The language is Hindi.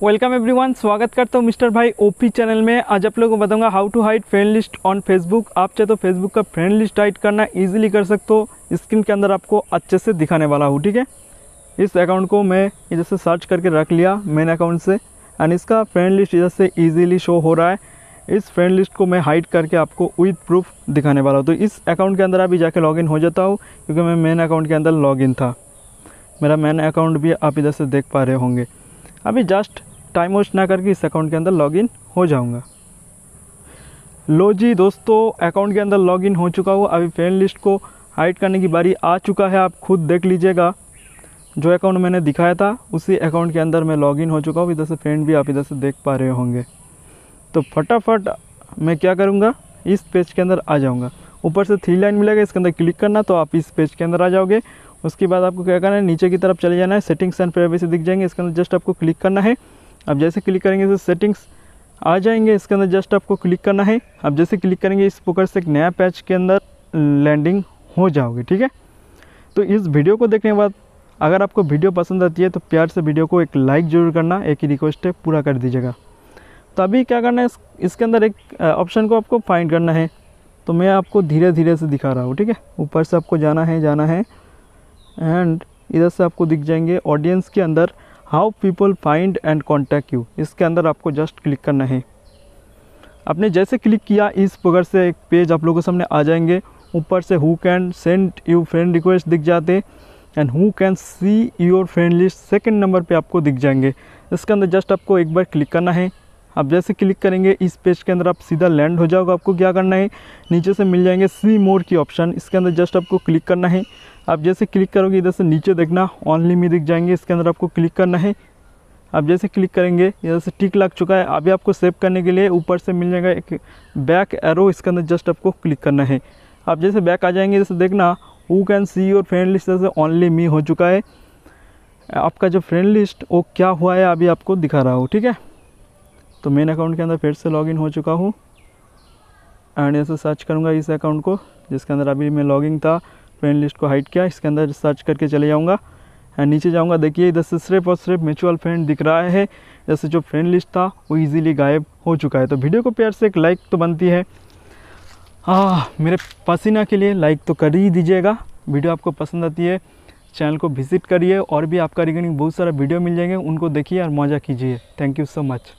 वेलकम एवरीवन स्वागत करता हूँ मिस्टर भाई ओपी चैनल में। आज आप लोगों को बताऊँगा how to hide friend list on Facebook आप चाहे तो फेसबुक का फ्रेंड लिस्ट हाइड करना इजीली कर सकते हो। स्क्रीन के अंदर आपको अच्छे से दिखाने वाला हूँ, ठीक है? इस अकाउंट को मैं इधर से सर्च करके रख लिया मेन अकाउंट से। एंड इसका फ्रेंड लिस्ट इधर से ईजिली शो हो रहा है। इस फ्रेंड लिस्ट को मैं हाइड करके आपको विथ प्रूफ दिखाने वाला हूँ। तो इस अकाउंट के अंदर अभी जाके लॉगिन हो जाता हूँ, क्योंकि मैं मेन अकाउंट के अंदर लॉगिन था। मेरा मेन अकाउंट भी आप इधर से देख पा रहे होंगे। अभी जस्ट टाइम वेस्ट ना करके इस अकाउंट के अंदर लॉगिन हो जाऊँगा। लो जी दोस्तों अकाउंट के अंदर लॉगिन हो चुका हूँ अभी फ्रेंड लिस्ट को हाइड करने की बारी आ चुका है। आप खुद देख लीजिएगा। जो अकाउंट मैंने दिखाया था, उसी अकाउंट के अंदर मैं लॉगिन हो चुका हूँ। इधर से फ्रेंड भी आप इधर से देख पा रहे होंगे। तो फटाफट मैं क्या करूँगा? इस पेज के अंदर आ जाऊँगा। ऊपर से थ्री लाइन मिलेगा, इसके अंदर क्लिक करना तो आप इस पेज के अंदर आ जाओगे। उसके बाद आपको क्या करना है? नीचे की तरफ़ चले जाना है। सेटिंग्स एंड प्राइवेसी दिख जाएँगे। इसके अंदर जस्ट आपको क्लिक करना है। अब जैसे क्लिक करेंगे तो सेटिंग्स आ जाएँगे इसके अंदर जस्ट आपको क्लिक करना है। अब जैसे क्लिक करेंगे इस पोकर से एक नया पैच के अंदर लैंडिंग हो जाओगे ठीक है? तो इस वीडियो को देखने के बाद अगर आपको वीडियो पसंद आती है तो प्यार से वीडियो को एक लाइक ज़रूर करना एक ही रिक्वेस्ट है पूरा कर दीजिएगा। तो अभी क्या करना है इस, इसके अंदर एक ऑप्शन को आपको फाइंड करना है। तो मैं आपको धीरे धीरे से दिखा रहा हूँ ठीक है? ऊपर से आपको जाना है जाना है एंड इधर से आपको दिख जाएँगे ऑडियंस के अंदर। How people find and contact you, इसके अंदर आपको जस्ट क्लिक करना है। आपने जैसे क्लिक किया, इस प्रकार से एक पेज आप लोगों के सामने आ जाएँगे। ऊपर से who can send you friend request दिख जाते and who can see your friend list second number पे आपको दिख जाएँगे। इसके अंदर जस्ट आपको एक बार क्लिक करना है। आप जैसे क्लिक करेंगे, इस पेज के अंदर आप सीधा लैंड हो जाओगे, आपको क्या करना है? नीचे से मिल जाएँगे सी मोर की ऑप्शन। इसके अंदर जस्ट आपको क्लिक करना है। आप जैसे क्लिक करोगे, इधर से नीचे देखना ऑनली मी दिख जाएँगे, इसके अंदर आपको क्लिक करना है। आप जैसे क्लिक करेंगे, इधर से टिक लग चुका है, अभी आपको सेव करने के लिए ऊपर से मिल जाएगा एक बैक एरो इसके अंदर जस्ट आपको क्लिक करना है। आप जैसे बैक आ जाएँगे जैसे देखना who can see your friend list जैसे ऑनली मी हो चुका है। आपका जो फ्रेंड लिस्ट वो क्या हुआ है, अभी आपको दिखा रहा हूँ, ठीक है? तो मेन अकाउंट के अंदर फिर से लॉगिन हो चुका हूँ। एंड ऐसे सर्च करूँगा इस अकाउंट को, जिसके अंदर अभी मैं लॉगिन था फ्रेंड लिस्ट को हाइड किया, इसके अंदर सर्च करके चले जाऊँगा। एंड नीचे जाऊँगा, देखिए, इधर से सिर्फ़ और सिर्फ़ म्यूचुअल फ्रेंड दिख रहा है। जैसे जो फ्रेंड लिस्ट था, वो इजीली गायब हो चुका है। तो वीडियो को प्यार से एक लाइक तो बनती है। हाँ मेरे पसीना के लिए लाइक तो कर ही दीजिएगा। वीडियो आपको पसंद आती है चैनल को विज़िट करिए। और भी आपका रिगार्डिंग बहुत सारा वीडियो मिल जाएँगे, उनको देखिए और मज़ा कीजिए। Thank you so much